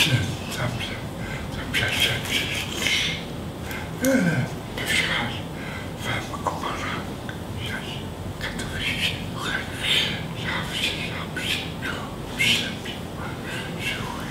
Dobrze, dobrze, dobrze, dobrze. To wsiadł wam kumora. Katowice, Zawsze, zawsze, dobrze, miło, żyły.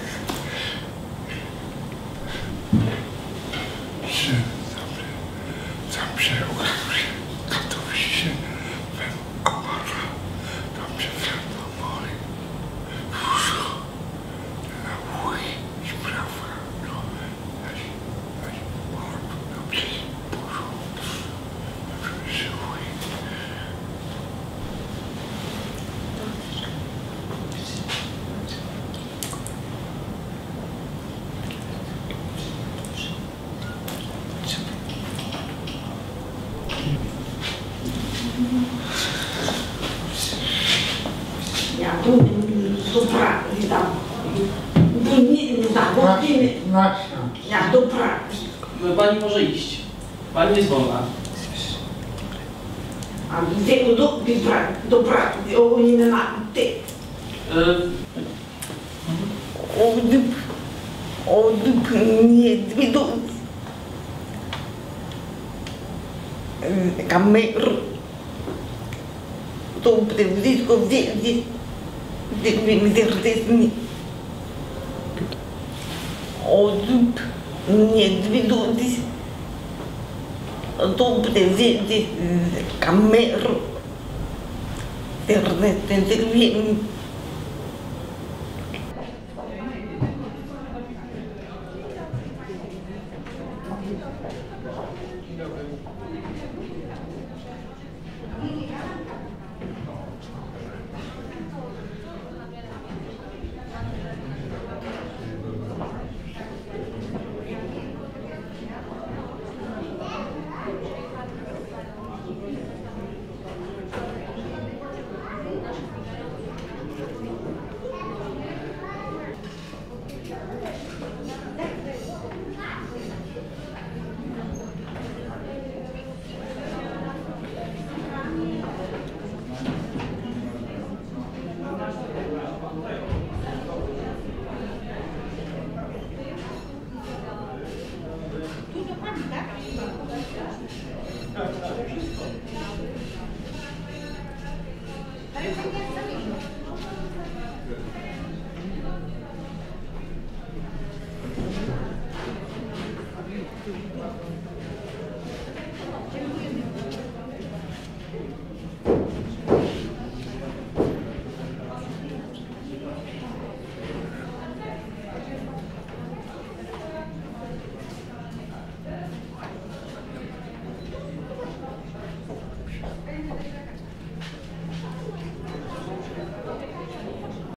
do pracy tam. Do, nie, na godziny. Ja do pracy. Pani może iść. Pani jest wolna. A do tego do, do pracy, o nie na te. Odp, odp, nie, do... Kamer. To wszystko, wszystko. 99 odstup ljudi dobre vede kamero, ter de televizijo.